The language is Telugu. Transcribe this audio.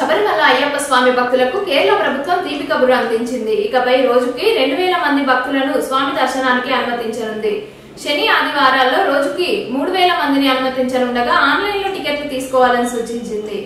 స్వామి భక్తులకు కేరళ ప్రభుత్వం దీపిక బుర్ర అందించింది. ఇకపై రోజుకి రెండు వేల మంది భక్తులను స్వామి దర్శనానికి అనుమతించనుంది. శని ఆదివారాల్లో రోజుకి మూడు వేల మందిని అనుమతించనుండగా ఆన్లైన్లో టికెట్లు తీసుకోవాలని సూచించింది.